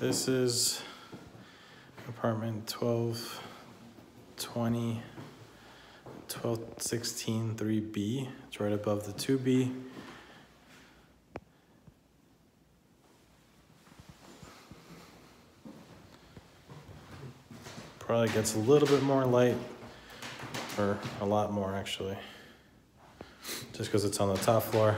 This is apartment twelve twenty, twelve sixteen three B. It's right above the two B. Probably gets a little bit more light, or a lot more actually. Just because it's on the top floor.